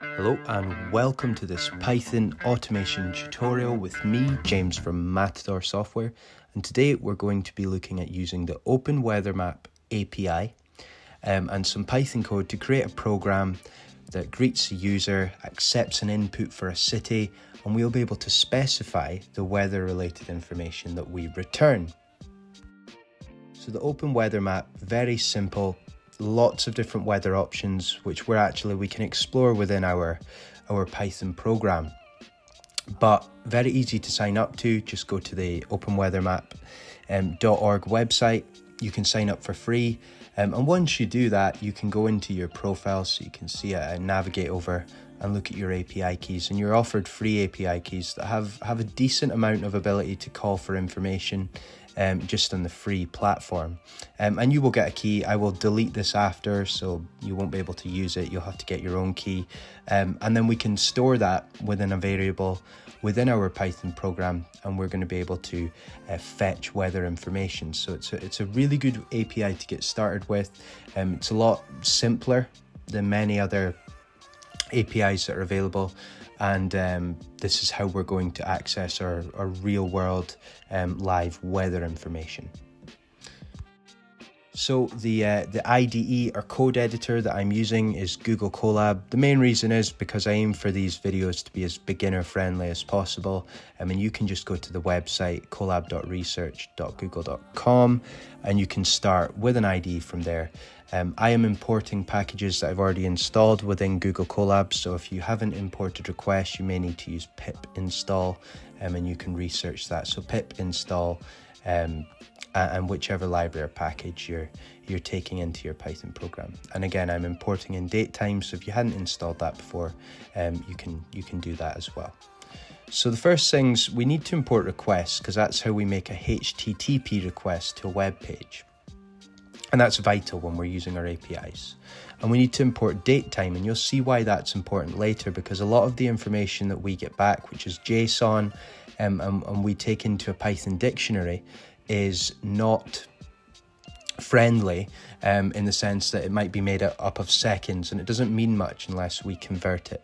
Hello and welcome to this Python automation tutorial with me, James from Matador Software. And today we're going to be looking at using the Open Weather Map API um, and some Python code to create a program that greets the user, accepts an input for a city, and we'll be able to specify the weather related information that we return. So the Open Weather Map, very simple, lots of different weather options which we're actually we can explore within our our Python program. But very easy to sign up to. Just go to the openweathermap.org um, website. You can sign up for free. Um, and once you do that, you can go into your profile so you can see it and navigate over and look at your API keys. And you're offered free API keys that have, have a decent amount of ability to call for information um, just on the free platform. Um, and you will get a key. I will delete this after, so you won't be able to use it. You'll have to get your own key. Um, and then we can store that within a variable within our Python program, and we're going to be able to uh, fetch weather information. So it's a, it's a really good API to get started with. Um, it's a lot simpler than many other APIs that are available and um, this is how we're going to access our, our real world um, live weather information. So the uh, the IDE or code editor that I'm using is Google Colab. The main reason is because I aim for these videos to be as beginner friendly as possible. I mean, you can just go to the website colab.research.google.com and you can start with an IDE from there. Um, I am importing packages that I've already installed within Google Colab. So if you haven't imported requests, you may need to use pip install um, and you can research that. So pip install um, and whichever library or package you're you're taking into your Python program. And again, I'm importing in datetime, so if you hadn't installed that before, um, you can you can do that as well. So the first things we need to import requests because that's how we make a HTTP request to a web page. And that's vital when we're using our APIs. And we need to import datetime, and you'll see why that's important later because a lot of the information that we get back, which is JSON, um, and, and we take into a Python dictionary, is not friendly um, in the sense that it might be made up of seconds and it doesn't mean much unless we convert it.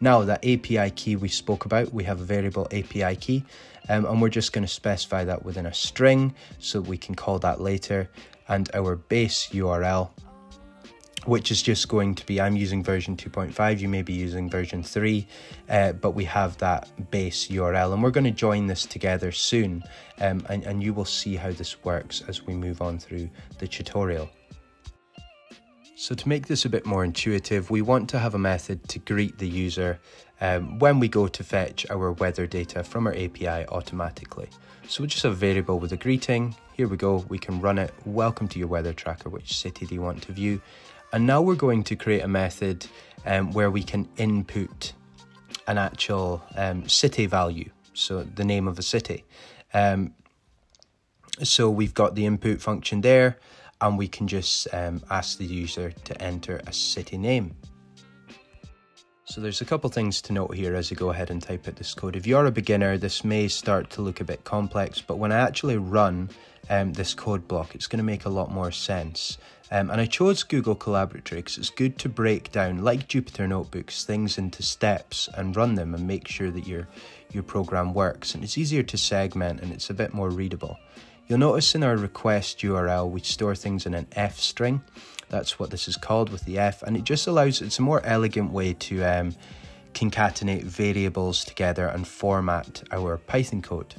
Now, that API key we spoke about, we have a variable API key, um, and we're just going to specify that within a string so we can call that later. And our base URL which is just going to be I'm using version 2.5, you may be using version 3, uh, but we have that base URL and we're going to join this together soon um, and, and you will see how this works as we move on through the tutorial. So to make this a bit more intuitive, we want to have a method to greet the user um, when we go to fetch our weather data from our API automatically. So we just have a variable with a greeting. Here we go, we can run it. Welcome to your weather tracker, which city do you want to view? And now we're going to create a method um, where we can input an actual um, city value, so the name of a city. Um, so we've got the input function there, and we can just um, ask the user to enter a city name. So there's a couple things to note here as you go ahead and type out this code. If you're a beginner, this may start to look a bit complex, but when I actually run um, this code block, it's going to make a lot more sense. Um, and I chose Google Colaboratory because it's good to break down, like Jupyter Notebooks, things into steps and run them and make sure that your, your program works. And it's easier to segment and it's a bit more readable. You'll notice in our request URL, we store things in an F string. That's what this is called with the F. And it just allows, it's a more elegant way to um, concatenate variables together and format our Python code.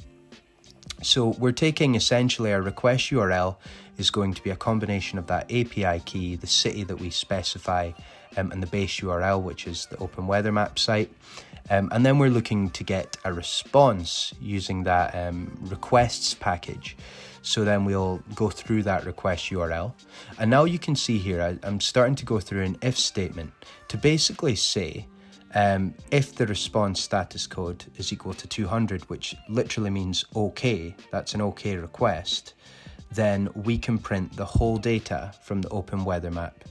So we're taking essentially our request URL is going to be a combination of that API key, the city that we specify, um, and the base URL, which is the Open Weather Map site. Um, and then we're looking to get a response using that um, requests package. So then we'll go through that request URL. And now you can see here, I, am starting to go through an if statement to basically say um, if the response status code is equal to 200, which literally means okay, that's an okay request, then we can print the whole data from the Open Weather Map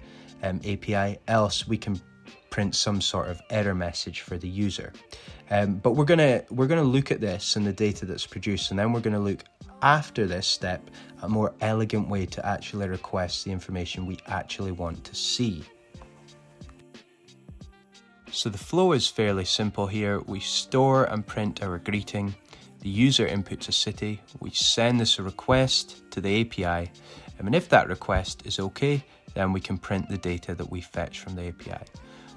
um, API, else we can print some sort of error message for the user. Um, but we're gonna we're gonna look at this and the data that's produced, and then we're gonna look after this step a more elegant way to actually request the information we actually want to see. So the flow is fairly simple here. We store and print our greeting. The user inputs a city. We send this a request to the API. And if that request is okay, then we can print the data that we fetch from the API.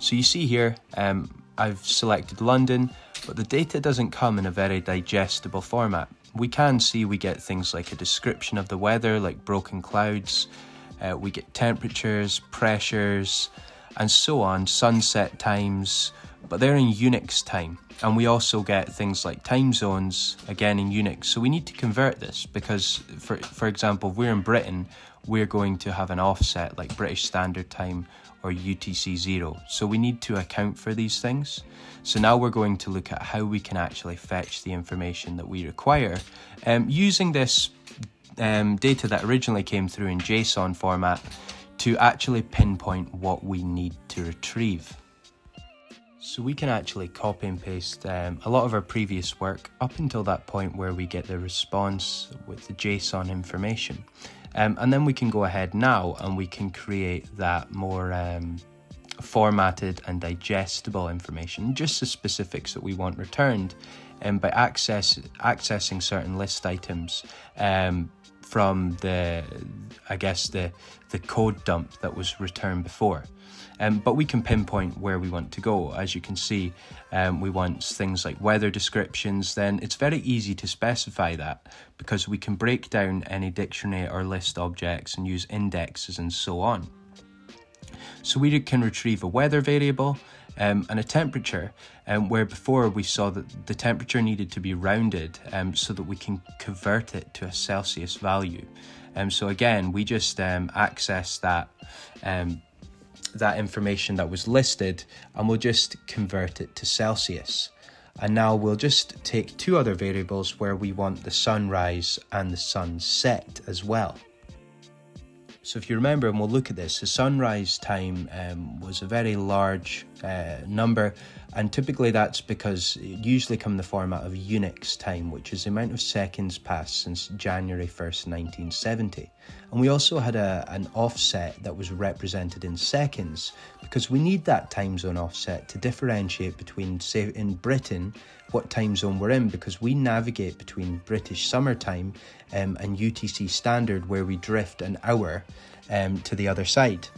So you see here, um, I've selected London, but the data doesn't come in a very digestible format. We can see we get things like a description of the weather, like broken clouds. Uh, we get temperatures, pressures, and so on, sunset times, but they're in Unix time. And we also get things like time zones, again in Unix. So we need to convert this because, for, for example, if we're in Britain, we're going to have an offset like British Standard Time or UTC 0. So we need to account for these things. So now we're going to look at how we can actually fetch the information that we require um, using this um, data that originally came through in JSON format to actually pinpoint what we need to retrieve. So we can actually copy and paste um, a lot of our previous work up until that point where we get the response with the JSON information. Um, and then we can go ahead now and we can create that more um, formatted and digestible information, just the specifics that we want returned um, by access, accessing certain list items um, from the, I guess, the, the code dump that was returned before. Um, but we can pinpoint where we want to go. As you can see, um, we want things like weather descriptions, then it's very easy to specify that because we can break down any dictionary or list objects and use indexes and so on. So we can retrieve a weather variable um, and a temperature, um, where before we saw that the temperature needed to be rounded um, so that we can convert it to a Celsius value. Um, so again, we just um, access that that information that was listed and we'll just convert it to Celsius. And now we'll just take two other variables where we want the sunrise and the sunset as well. So if you remember, and we'll look at this, the sunrise time um, was a very large uh, number, and typically that's because it usually come in the format of Unix time, which is the amount of seconds passed since January 1st, 1970. And we also had a, an offset that was represented in seconds, because we need that time zone offset to differentiate between, say, in Britain, what time zone we're in because we navigate between British summertime um, and UTC standard where we drift an hour um, to the other side.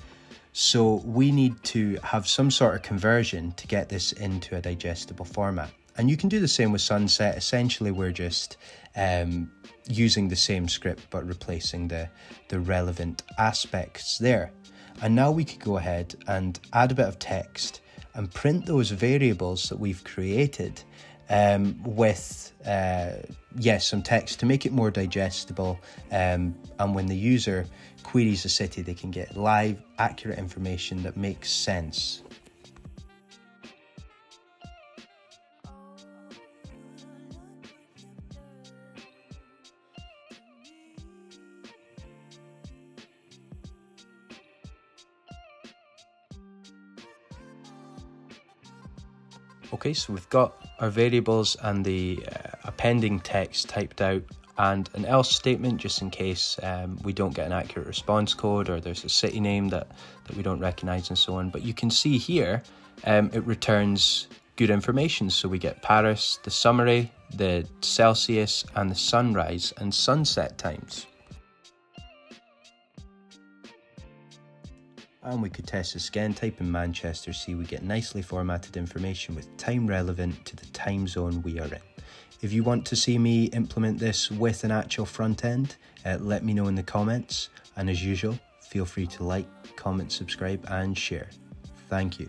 So we need to have some sort of conversion to get this into a digestible format. And you can do the same with Sunset. Essentially, we're just um, using the same script but replacing the, the relevant aspects there. And now we could go ahead and add a bit of text and print those variables that we've created um, with uh, yes some text to make it more digestible um, and when the user queries a city they can get live accurate information that makes sense Okay, so we've got our variables and the uh, appending text typed out and an else statement just in case um, we don't get an accurate response code or there's a city name that, that we don't recognize and so on. But you can see here um, it returns good information. So we get Paris, the summary, the Celsius, and the sunrise and sunset times. And we could test this scan type in Manchester, see we get nicely formatted information with time relevant to the time zone we are in. If you want to see me implement this with an actual front end, uh, let me know in the comments. And as usual, feel free to like, comment, subscribe, and share. Thank you.